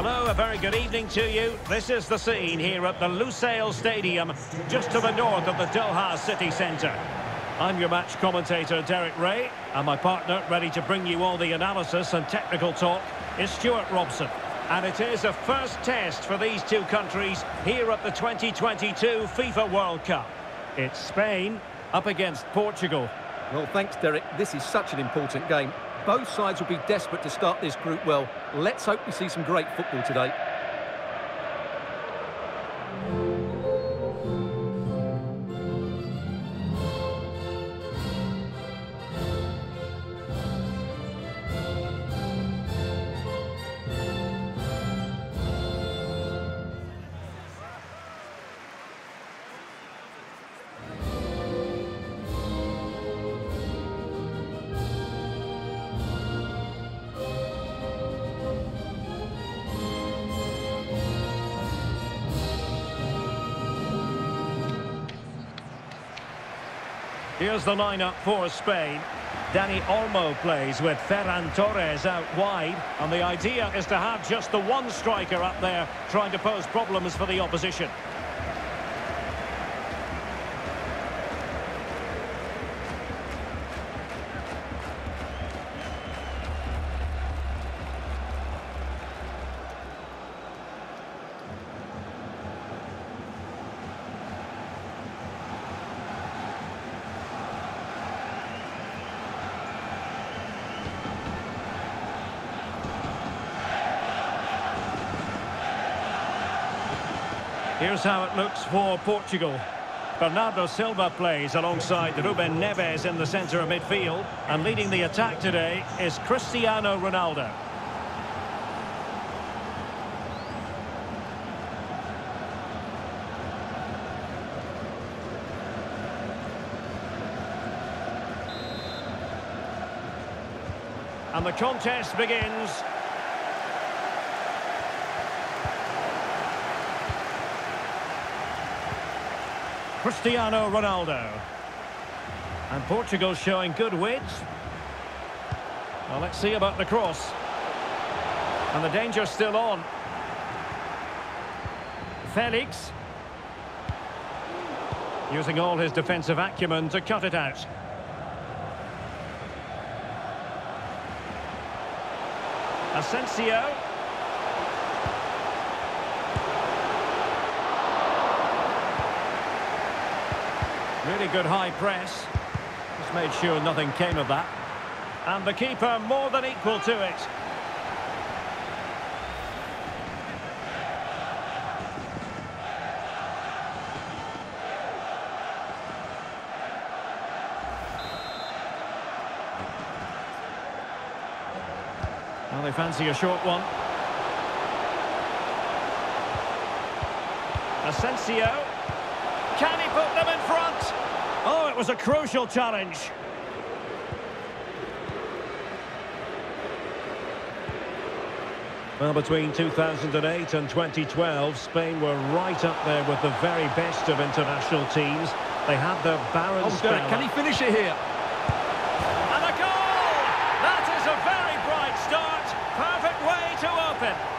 Hello, a very good evening to you. This is the scene here at the Lusail Stadium, just to the north of the Doha city centre. I'm your match commentator, Derek Ray, and my partner, ready to bring you all the analysis and technical talk, is Stuart Robson. And it is a first test for these two countries here at the 2022 FIFA World Cup. It's Spain up against Portugal. Well, thanks, Derek. This is such an important game. Both sides will be desperate to start this group well. Let's hope we see some great football today. Here's the lineup for Spain. Dani Olmo plays with Ferran Torres out wide. And the idea is to have just the one striker up there trying to pose problems for the opposition. Here's how it looks for Portugal. Bernardo Silva plays alongside Ruben Neves in the centre of midfield. And leading the attack today is Cristiano Ronaldo. And the contest begins. Cristiano Ronaldo. And Portugal showing good width. Well, let's see about the cross. And the danger's still on. Felix. Using all his defensive acumen to cut it out. Asensio. Really good high press. Just made sure nothing came of that. And the keeper more than equal to it. Well, they fancy a short one. Asensio. Can he put them in front? Oh, it was a crucial challenge. Well, between 2008 and 2012, Spain were right up there with the very best of international teams. They had their barren oh, spell. Can he finish it here? And a goal! That is a very bright start. Perfect way to open.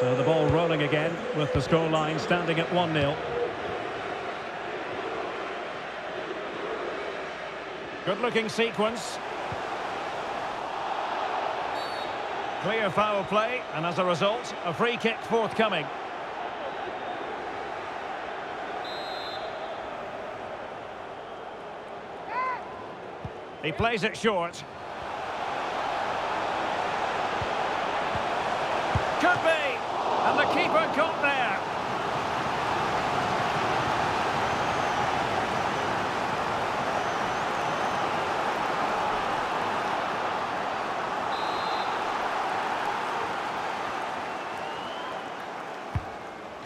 So the ball rolling again with the scoreline standing at 1-0. Good-looking sequence. Clear foul play, and as a result, a free kick forthcoming. He plays it short. Could be. And the keeper got there.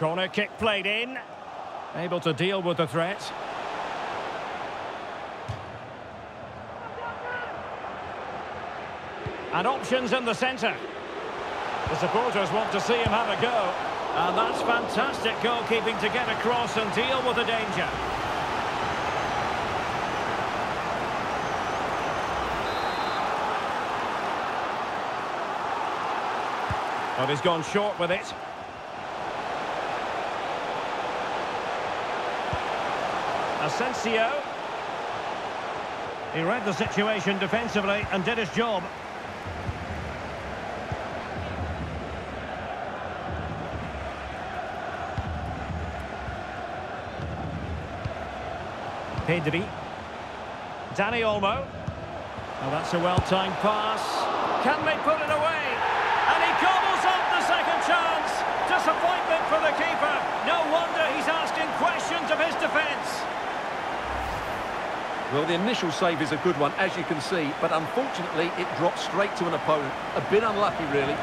Corner kick played in. Able to deal with the threat. And options in the centre. The supporters want to see him have a go. And that's fantastic goalkeeping to get across and deal with the danger. But he's gone short with it. Asensio. He read the situation defensively and did his job. Pedri. Dani Olmo. Well, that's a well-timed pass. Can they put it away? And he gobbles up the second chance. Disappointment for the keeper. No wonder he's asking questions of his defence. Well, the initial save is a good one, as you can see, but unfortunately it drops straight to an opponent. A bit unlucky, really.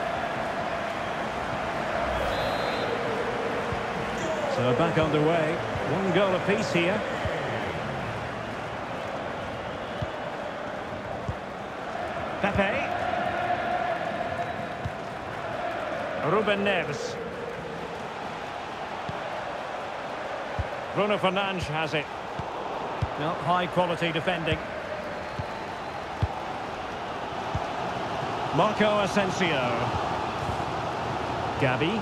So back underway. One goal apiece here. Pepe. Ruben Neves. Bruno Fernandes has it. Well, high quality defending. Marco Asensio. Gabi.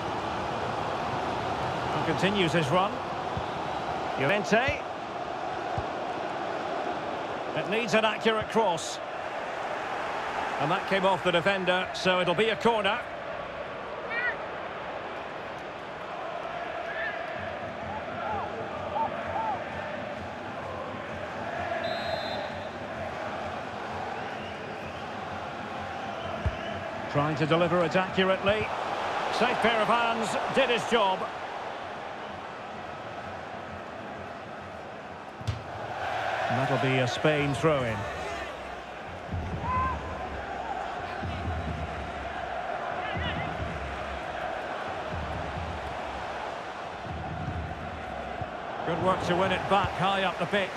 Continues his run. Llorente. It needs an accurate cross. And that came off the defender, so it'll be a corner. Trying to deliver it accurately. Safe pair of hands, did his job. And that'll be a Spain throw-in. Good work to win it back high up the pitch.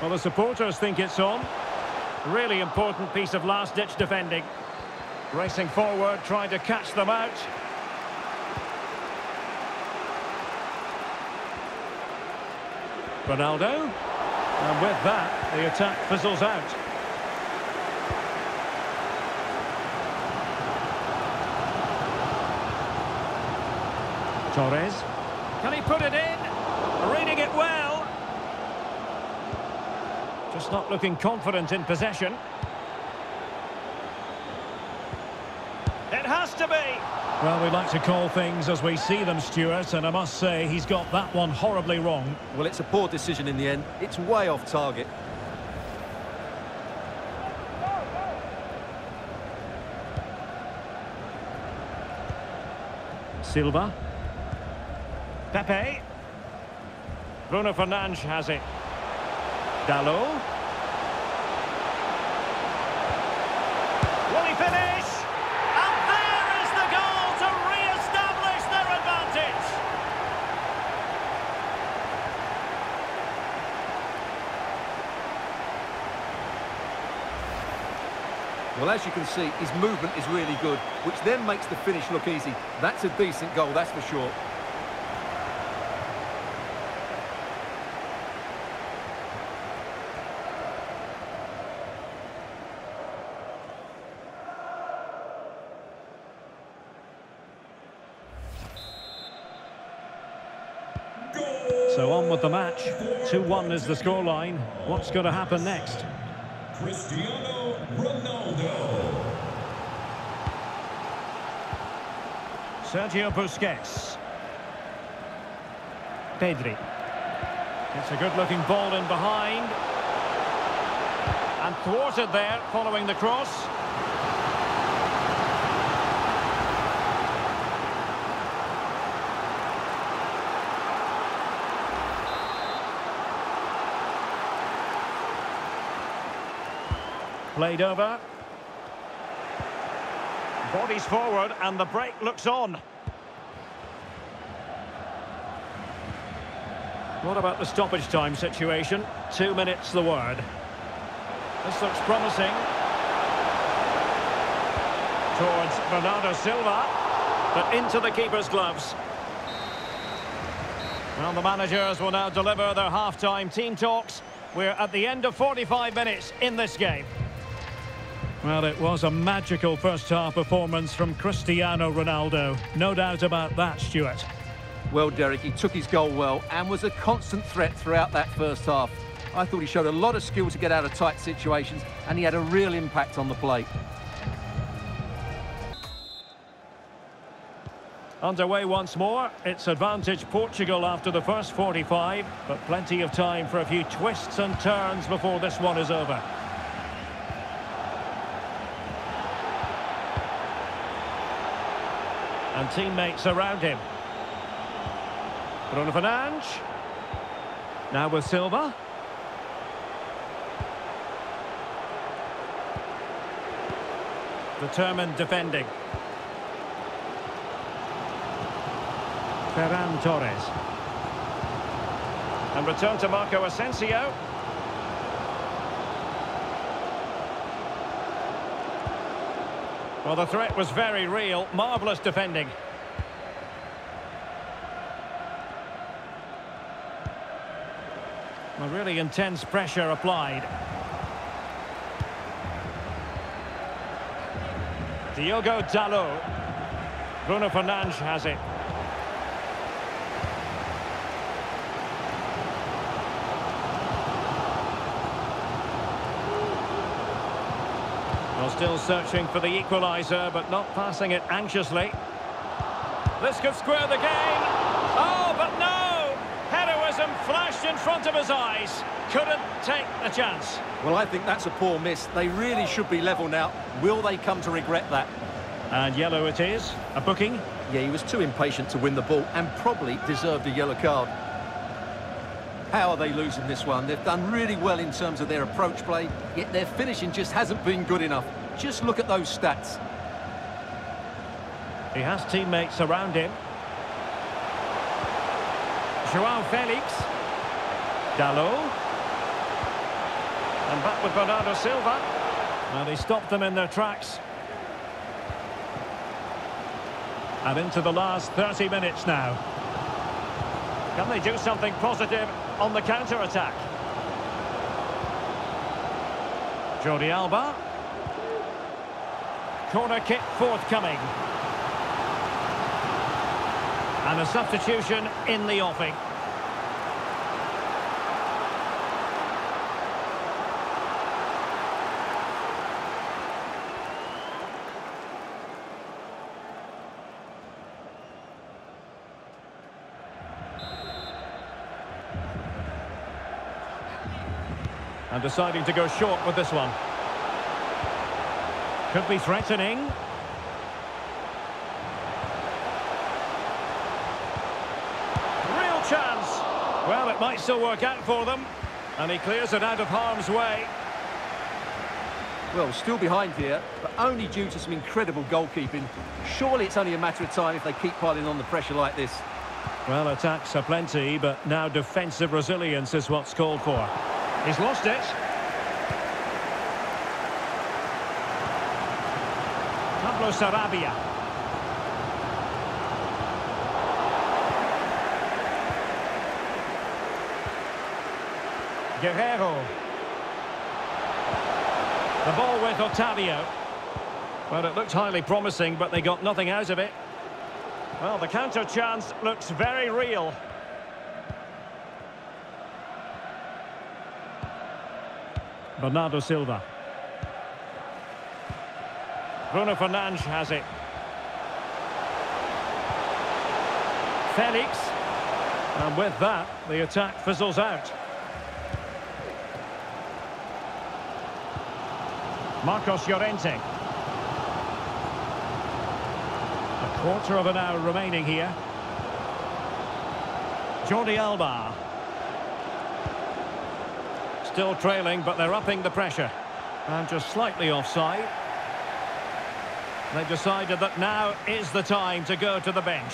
Well, the supporters think it's on. Really important piece of last-ditch defending. Racing forward, trying to catch them out. Ronaldo. And with that, the attack fizzles out. Torres. Can he put it in? Reading it well. Just not looking confident in possession. It has to be. Well, we like to call things as we see them, Stuart, and I must say he's got that one horribly wrong. Well, it's a poor decision in the end. It's way off target. Silva. Pepe. Bruno Fernandes has it. Dalot. Will he finish? And there is the goal to re-establish their advantage. Well, as you can see, his movement is really good, which then makes the finish look easy. That's a decent goal, that's for sure. So on with the match. 2-1 is the scoreline. What's going to happen next? Cristiano Ronaldo. Sergio Busquets. Pedri. It's a good-looking ball in behind. And thwarted there following the cross. Played over. Bodies forward and the break looks on. What about the stoppage time situation? Two minutes the word. This looks promising. Towards Bernardo Silva, but into the keeper's gloves. Well, the managers will now deliver their half-time team talks. We're at the end of 45 minutes in this game. Well, it was a magical first-half performance from Cristiano Ronaldo. No doubt about that, Stuart. Well, Derek, he took his goal well and was a constant threat throughout that first half. I thought he showed a lot of skill to get out of tight situations and he had a real impact on the play. Underway once more. It's advantage Portugal after the first 45, but plenty of time for a few twists and turns before this one is over. And teammates around him. Bruno Fernandes. Now with Silva. Determined defending. Ferran Torres. And return to Marco Asensio. Well, the threat was very real. Marvellous defending. Well, really intense pressure applied. Diogo Dalot. Bruno Fernandes has it. Well, still searching for the equaliser, but not passing it anxiously. This could square the game. Oh, but no! Heroism flashed in front of his eyes. Couldn't take the chance. Well, I think that's a poor miss. They really should be level now. Will they come to regret that? And yellow it is. A booking. Yeah, he was too impatient to win the ball and probably deserved a yellow card. How are they losing this one? They've done really well in terms of their approach play, yet their finishing just hasn't been good enough. Just look at those stats. He has teammates around him. Joao Felix. Dalot. And back with Bernardo Silva. And he stopped them in their tracks. And into the last 30 minutes now. Can they do something positive on the counter-attack? Jordi Alba. Corner kick forthcoming. And a substitution in the offing. And deciding to go short with this one. Could be threatening. Real chance. Well, it might still work out for them. And he clears it out of harm's way. Well, still behind here, but only due to some incredible goalkeeping. Surely it's only a matter of time if they keep piling on the pressure like this. Well, attacks are plenty, but now defensive resilience is what's called for. He's lost it. Pablo Sarabia. Guerreiro. The ball with Otavio. Well, it looked highly promising, but they got nothing out of it. Well, the counter chance looks very real. Bernardo Silva. Bruno Fernandes has it. Felix. And with that, the attack fizzles out. Marcos Llorente. A quarter of an hour remaining here. Jordi Alba. Still trailing, but they're upping the pressure. And just slightly offside. They've decided that now is the time to go to the bench.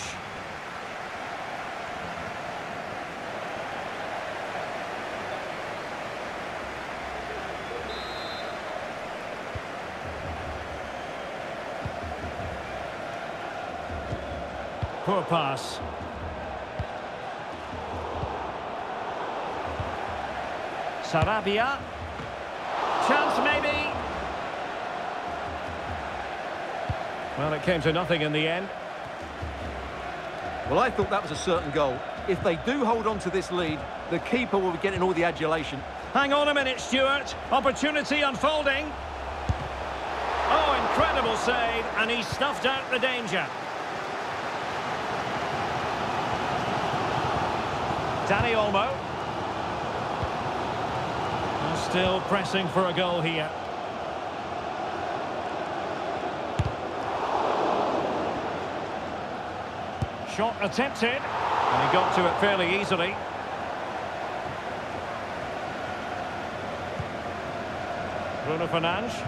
Poor pass. Sarabia. Chance maybe. Well, it came to nothing in the end. Well, I thought that was a certain goal. If they do hold on to this lead, the keeper will be getting all the adulation. Hang on a minute, Stuart. Opportunity unfolding. Oh, incredible save, and he stuffed out the danger. Dani Olmo. Still pressing for a goal here. Shot attempted, and he got to it fairly easily. Bruno Fernandes.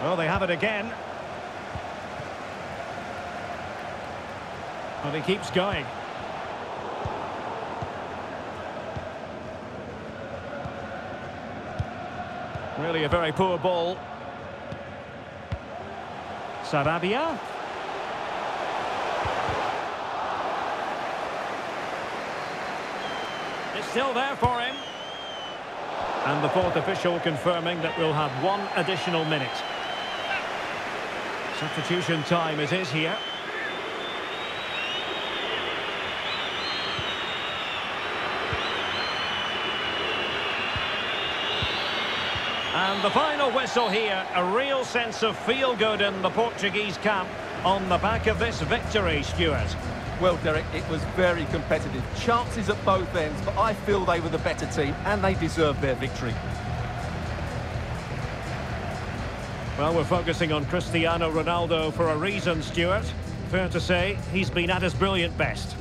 Well, they have it again. But he keeps going. Really a very poor ball. Sarabia. It's still there for him. And the fourth official confirming that we'll have one additional minute. Substitution time it is here. And the final whistle here, a real sense of feel-good in the Portuguese camp on the back of this victory, Stuart. Well, Derek, it was very competitive. Chances at both ends, but I feel they were the better team and they deserved their victory. Well, we're focusing on Cristiano Ronaldo for a reason, Stuart. Fair to say, he's been at his brilliant best.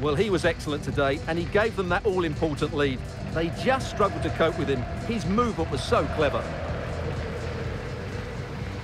Well, he was excellent today, and he gave them that all-important lead. They just struggled to cope with him. His movement was so clever.